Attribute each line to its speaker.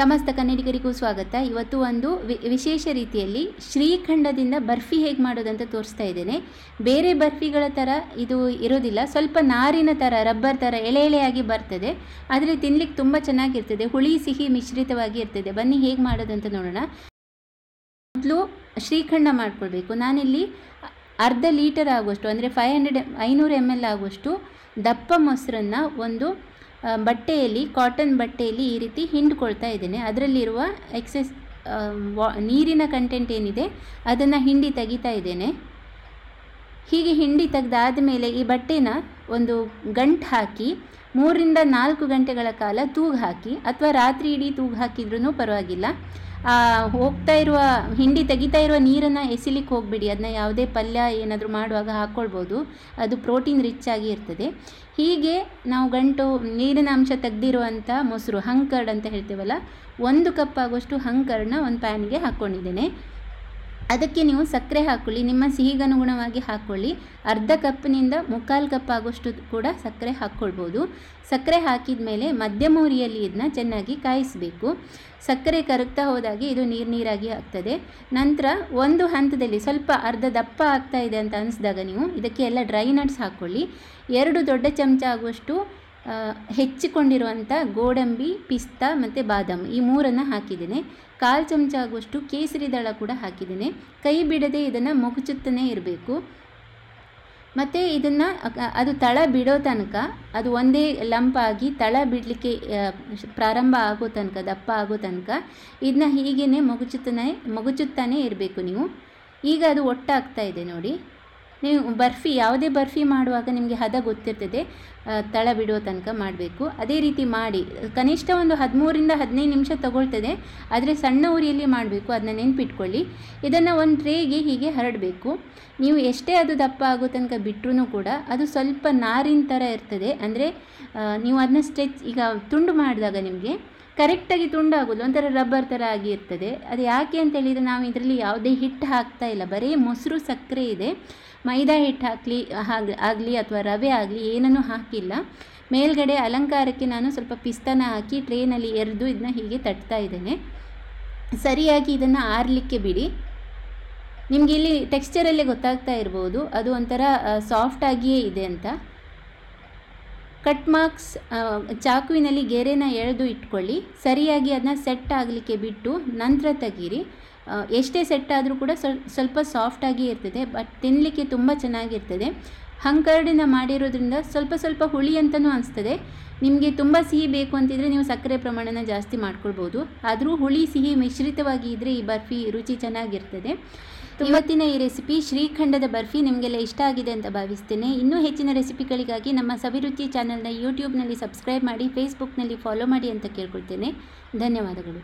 Speaker 1: ಸಮಸ್ತ ಕನ್ನಡಿಗರಿಗೂ ಸ್ವಾಗತ. ಇವತ್ತು ಒಂದು ವಿಶೇಷ ರೀತಿಯಲ್ಲಿ ಶ್ರೀಖಂಡದಿಂದ ಬರ್ಫಿ ಹೇಗೆ ಮಾಡೋದಂತ ತೋರಿಸ್ತಾ ಇದ್ದೇನೆ. ಬೇರೆ ಬರ್ಫಿಗಳ ಥರ ಇದು ಇರೋದಿಲ್ಲ. ಸ್ವಲ್ಪ ನಾರಿನ ಥರ ರಬ್ಬರ್ ಥರ ಎಳೆ ಎಳೆಯಾಗಿ ಬರ್ತದೆ. ಆದರೆ ತಿನ್ಲಿಕ್ಕೆ ತುಂಬ ಚೆನ್ನಾಗಿರ್ತದೆ. ಹುಳಿ, ಸಿಹಿ ಮಿಶ್ರಿತವಾಗಿ ಇರ್ತದೆ. ಬನ್ನಿ ಹೇಗೆ ಮಾಡೋದಂತ ನೋಡೋಣ. ಮೊದಲು ಶ್ರೀಖಂಡ ಮಾಡ್ಕೊಳ್ಬೇಕು. ನಾನಿಲ್ಲಿ ಅರ್ಧ ಲೀಟರ್ ಆಗುವಷ್ಟು, ಅಂದರೆ ಫೈವ್ ಹಂಡ್ರೆಡ್ ಐನೂರು ಎಂ ಎಲ್ ಆಗುವಷ್ಟು ದಪ್ಪ ಮೊಸರನ್ನು ಒಂದು ಬಟ್ಟೆಯಲ್ಲಿ ಕಾಟನ್ ಬಟ್ಟೆಯಲ್ಲಿ ಈ ರೀತಿ ಹಿಂಡ್ಕೊಳ್ತಾ ಇದ್ದೇನೆ. ಅದರಲ್ಲಿರುವ ಎಕ್ಸೆಸ್ ವಾ, ನೀರಿನ ಕಂಟೆಂಟ್ ಏನಿದೆ, ಅದನ್ನು ಹಿಂಡಿ ತೆಗಿತಾ ಇದ್ದೇನೆ. ಹೀಗೆ ಹಿಂಡಿ ತೆಗೆದಾದ ಮೇಲೆ ಈ ಬಟ್ಟೆನ ಒಂದು ಗಂಟು ಹಾಕಿ, ಮೂರರಿಂದ ನಾಲ್ಕು ಗಂಟೆಗಳ ಕಾಲ ತೂಗು ಹಾಕಿ, ಅಥವಾ ರಾತ್ರಿ ಇಡೀ ತೂಗು ಹಾಕಿದ್ರೂ ಪರವಾಗಿಲ್ಲ. ಹೋಗ್ತಾ ಇರುವ, ಹಿಂಡಿ ತೆಗಿತಾ ಇರುವ ನೀರನ್ನು ಎಸಿಲಿಕ್ಕೆ ಹೋಗಬೇಡಿ. ಅದನ್ನ ಯಾವುದೇ ಪಲ್ಯ ಏನಾದರೂ ಮಾಡುವಾಗ ಹಾಕ್ಕೊಳ್ಬೋದು ಅದು ಪ್ರೋಟೀನ್ ರಿಚ್ ಆಗಿ ಇರ್ತದೆ. ಹೀಗೆ ನಾವು ಗಂಟು, ನೀರಿನ ಅಂಶ ತೆಗೆದಿರುವಂಥ ಮೊಸರು, ಹಂಕರ್ಡ್ ಅಂತ ಹೇಳ್ತೇವಲ್ಲ, ಒಂದು ಕಪ್ ಆಗುವಷ್ಟು ಹಂಕರ್ಡ್ನ ಒಂದು ಪ್ಯಾನ್ಗೆ ಹಾಕ್ಕೊಂಡಿದ್ದೇನೆ. ಅದಕ್ಕೆ ನೀವು ಸಕ್ಕರೆ ಹಾಕ್ಕೊಳ್ಳಿ ನಿಮ್ಮ ಸಿಹಿಗನುಗುಣವಾಗಿ ಹಾಕ್ಕೊಳ್ಳಿ ಅರ್ಧ ಕಪ್ನಿಂದ ಮುಕ್ಕಾಲು ಕಪ್ ಆಗೋಷ್ಟು ಕೂಡ ಸಕ್ಕರೆ ಹಾಕ್ಕೊಳ್ಬೋದು. ಸಕ್ಕರೆ ಹಾಕಿದ ಮೇಲೆ ಮಧ್ಯಮ ಉರಿಯಲ್ಲಿ ಇದನ್ನ ಚೆನ್ನಾಗಿ ಕಾಯಿಸಬೇಕು. ಸಕ್ಕರೆ ಕರಗ್ತಾ ಹೋದಾಗೆ ಇದು ನೀರು ನೀರಾಗಿ ಆಗ್ತದೆ. ನಂತರ ಒಂದು ಹಂತದಲ್ಲಿ ಸ್ವಲ್ಪ ಅರ್ಧ ದಪ್ಪ ಆಗ್ತಾ ಇದೆ ಅಂತ ಅನಿಸಿದಾಗ ನೀವು ಇದಕ್ಕೆ ಎಲ್ಲ ಡ್ರೈ ನಟ್ಸ್ ಹಾಕ್ಕೊಳ್ಳಿ. ಎರಡು ದೊಡ್ಡ ಚಮಚ ಆಗುವಷ್ಟು ಹೆಚ್ಚಿಕೊಂಡಿರುವಂಥ ಗೋಡಂಬಿ, ಪಿಸ್ತಾ ಮತ್ತು ಬಾದಾಮಿ. ಈ ಮೂರನ್ನು ಹಾಕಿದ್ದೇನೆ. ಕಾಲು ಚಮಚ ಆಗುವಷ್ಟು ಕೇಸರಿ ದಳ ಕೂಡ ಹಾಕಿದ್ದೇನೆ. ಕೈ ಬಿಡದೆ ಇದನ್ನು ಮುಗುಚುತ್ತಲೇ ಇರಬೇಕು. ಮತ್ತು ಇದನ್ನು ಅದು ತಳ ಬಿಡೋ ತನಕ, ಅದು ಒಂದೇ ಲಂಪಾಗಿ ತಳ ಬಿಡಲಿಕ್ಕೆ ಪ್ರಾರಂಭ ಆಗೋ ತನಕ, ದಪ್ಪ ಆಗೋ ತನಕ, ಇದನ್ನ ಹೀಗೇ ಮಗುಚುತ್ತನೇ, ಮೊಗಚುತ್ತಾನೇ ಇರಬೇಕು ನೀವು. ಈಗ ಅದು ಒಟ್ಟಾಗ್ತಾ ಇದೆ ನೋಡಿ. ನೀವು ಬರ್ಫಿ, ಯಾವುದೇ ಬರ್ಫಿ ಮಾಡುವಾಗ ನಿಮಗೆ ಹದ ಗೊತ್ತಿರ್ತದೆ ತಳ ಬಿಡುವ ತನಕ ಮಾಡಬೇಕು. ಅದೇ ರೀತಿ ಮಾಡಿ, ಕನಿಷ್ಠ ಒಂದು ಹದಿಮೂರಿಂದ ಹದಿನೈದು ನಿಮಿಷ ತಗೊಳ್ತದೆ, ಆದರೆ ಸಣ್ಣ ಉರಿಯಲ್ಲಿ ಮಾಡಬೇಕು ಅದನ್ನ ನೆನ್ಪಿಟ್ಕೊಳ್ಳಿ. ಇದನ್ನು ಒಂದು ಟ್ರೇಗೆ ಹೀಗೆ ಹರಡಬೇಕು. ನೀವು ಎಷ್ಟೇ ಅದು ದಪ್ಪ ಆಗೋ ತನಕ ಬಿಟ್ಟರೂ ಕೂಡ ಅದು ಸ್ವಲ್ಪ ನಾರಿನ ಥರ ಇರ್ತದೆ. ಅಂದರೆ ನೀವು ಅದನ್ನ ಸ್ಟ್ರೆಚ್, ಈಗ ತುಂಡು ಮಾಡಿದಾಗ ನಿಮಗೆ ಕರೆಕ್ಟಾಗಿ ತುಂಡಾಗೋದು, ಒಂಥರ ರಬ್ಬರ್ ಥರ ಆಗಿ ಇರ್ತದೆ. ಅದು ಯಾಕೆ ಅಂತ ಹೇಳಿದರೆ ನಾವು ಇದರಲ್ಲಿ ಯಾವುದೇ ಹಿಟ್ಟು ಹಾಕ್ತಾ ಇಲ್ಲ. ಬರೀ ಮೊಸರು ಸಕ್ಕರೆ ಇದೆ. ಮೈದಾ ಹಿಟ್ಟು ಹಾಕಲಿ, ಹಾಗೆ, ಆಗಲಿ ಅಥವಾ ರವೆ ಆಗಲಿ ಏನನ್ನೂ ಹಾಕಿಲ್ಲ. ಮೇಲ್ಗಡೆ ಅಲಂಕಾರಕ್ಕೆ ನಾನು ಸ್ವಲ್ಪ ಪಿಸ್ತಾನ ಹಾಕಿ ಟ್ರೇನಲ್ಲಿ ಎರೆದು ಇದನ್ನ ಹೀಗೆ ತಟ್ತಾ ಇದ್ದೇನೆ. ಸರಿಯಾಗಿ ಇದನ್ನು ಆರಲಿಕ್ಕೆ ಬಿಡಿ. ನಿಮಗೆ ಇಲ್ಲಿ ಟೆಕ್ಸ್ಚರಲ್ಲೇ ಗೊತ್ತಾಗ್ತಾ ಇರ್ಬೋದು. ಅದು ಒಂಥರ ಸಾಫ್ಟಾಗಿಯೇ ಇದೆ ಅಂತ. ಕಟ್ ಮಾರ್ಕ್ಸ್ ಚಾಕುವಿನಲ್ಲಿ ಗೆರೆನ ಎಳೆದು ಇಟ್ಕೊಳ್ಳಿ. ಸರಿಯಾಗಿ ಅದನ್ನ ಸೆಟ್ ಆಗಲಿಕ್ಕೆ ಬಿಟ್ಟು ನಂತರ ತೆಗೀರಿ. ಎಷ್ಟೇ ಸೆಟ್ ಆದರೂ ಕೂಡ ಸ್ವಲ್- ಸ್ವಲ್ಪ ಸಾಫ್ಟಾಗಿ ಇರ್ತದೆ ಬಟ್ ತಿನ್ನಲಿಕ್ಕೆ ತುಂಬ ಚೆನ್ನಾಗಿರ್ತದೆ. ಹಂಕರ್ಡಿನ ಮಾಡಿರೋದ್ರಿಂದ ಸ್ವಲ್ಪ ಸ್ವಲ್ಪ ಹುಳಿ ಅಂತಲೂ ಅನಿಸ್ತದೆ. ನಿಮಗೆ ತುಂಬ ಸಿಹಿ ಬೇಕು ಅಂತಿದ್ರೆ ನೀವು ಸಕ್ಕರೆ ಪ್ರಮಾಣನ ಜಾಸ್ತಿ ಮಾಡ್ಕೊಳ್ಬೋದು. ಆದರೂ ಹುಳಿ ಸಿಹಿ ಮಿಶ್ರಿತವಾಗಿ ಇದ್ದರೆ ಈ ಬರ್ಫಿ ರುಚಿ ಚೆನ್ನಾಗಿರ್ತದೆ. ಇವತ್ತಿನ ಈ ರೆಸಿಪಿ ಶ್ರೀಖಂಡದ ಬರ್ಫಿ ನಿಮಗೆಲ್ಲ ಇಷ್ಟ ಆಗಿದೆ ಅಂತ ಭಾವಿಸ್ತೇನೆ. ಇನ್ನೂ ಹೆಚ್ಚಿನ ರೆಸಿಪಿಗಳಿಗಾಗಿ ನಮ್ಮ ಸವಿರುಚಿ ಚಾನಲ್ನ ಯೂಟ್ಯೂಬ್ನಲ್ಲಿ ಸಬ್ಸ್ಕ್ರೈಬ್ ಮಾಡಿ ಫೇಸ್ಬುಕ್ನಲ್ಲಿ ಫಾಲೋ ಮಾಡಿ ಅಂತ ಕೇಳ್ಕೊಳ್ತೇನೆ. ಧನ್ಯವಾದಗಳು.